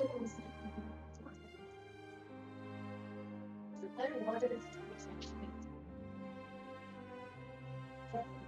I think that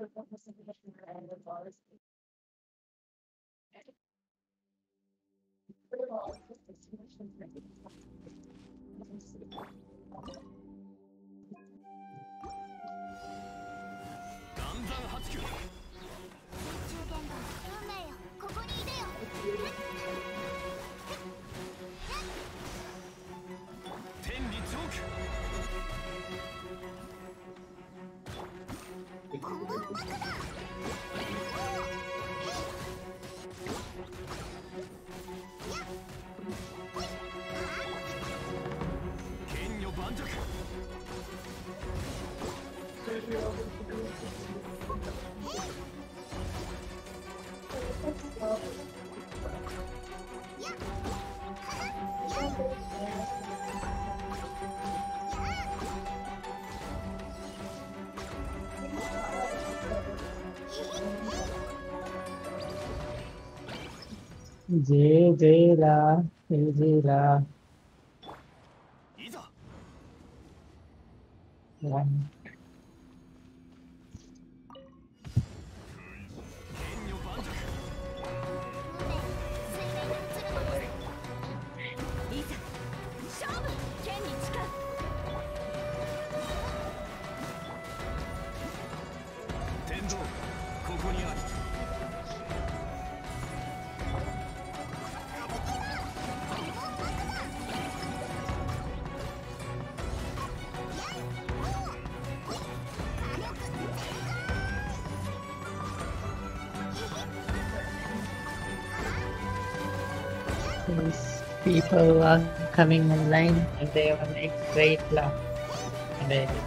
to switch to the here and so and you know they so they was in that one job really has the first the guy was actually like some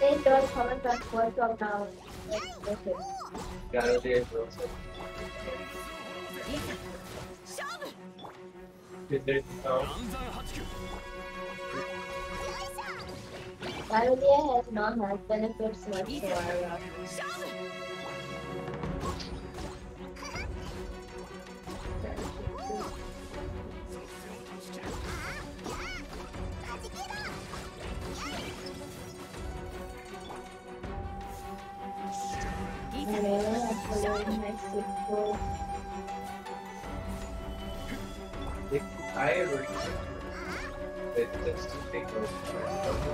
They don't comment on what's now. It has non-health benefits whatsoever. México. If I agree with this because I don't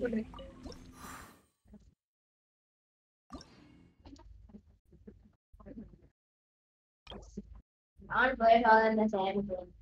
Okay. I'm very play with the same thing.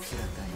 Gracias.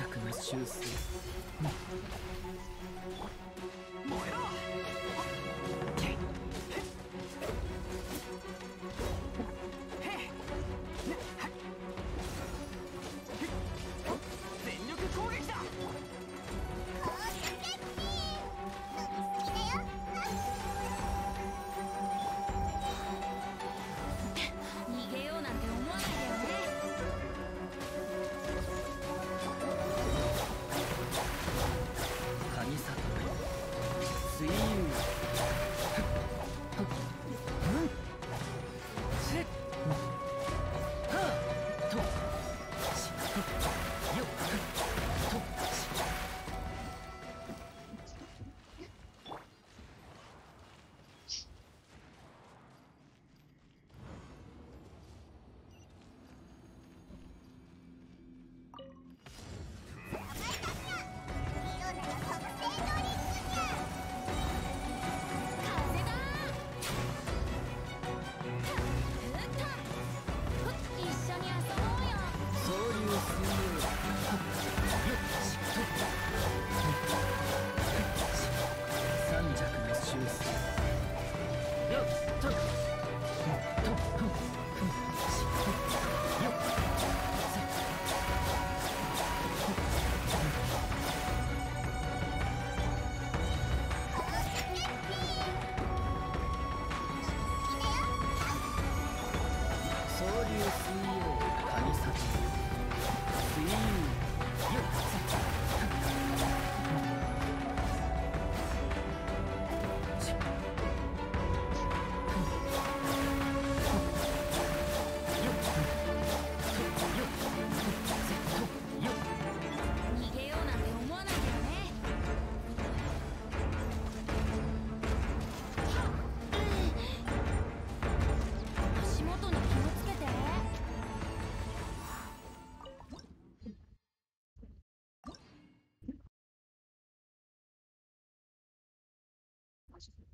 着が修正。consciousness.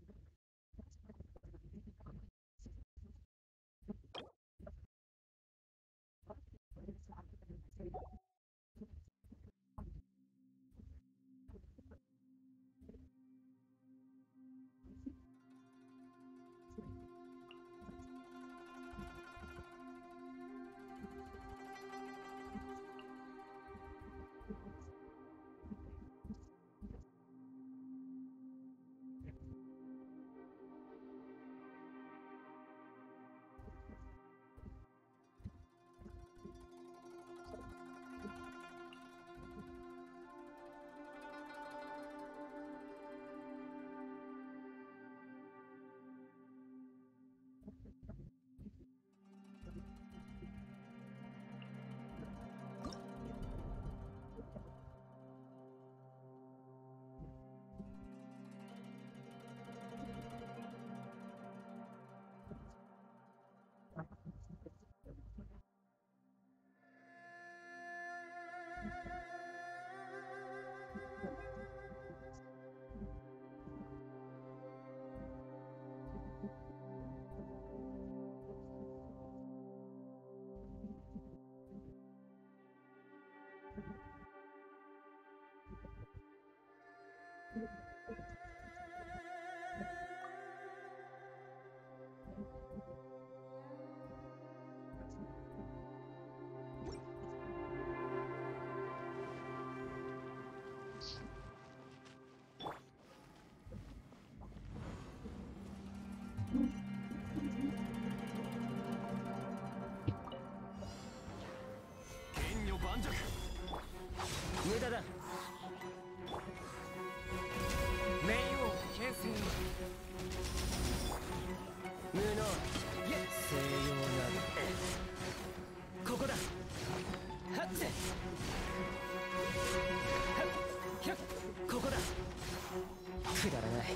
ここだ。くだらない。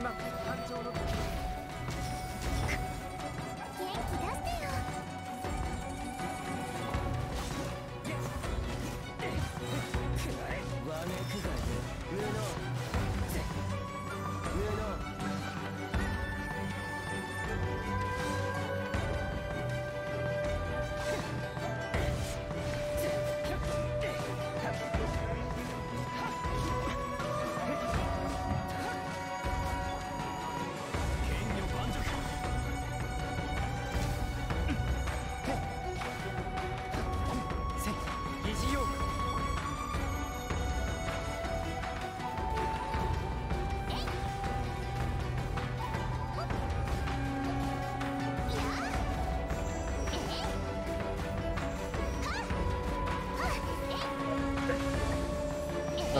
今こそ誕生の時元気出してよ。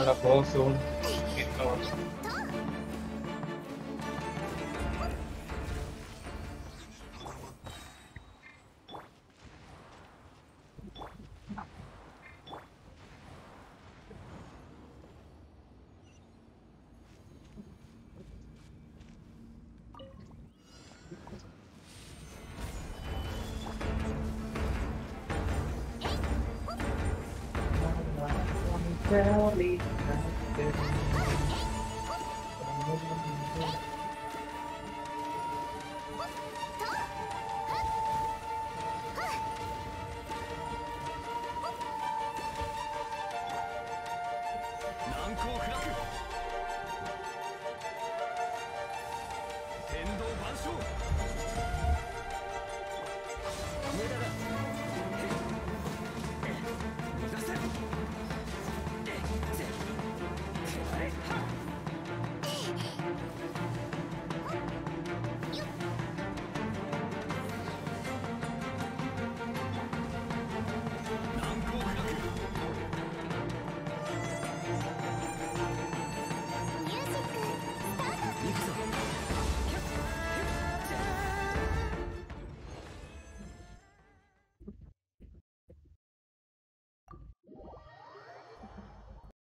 gonna fall soon. tell me how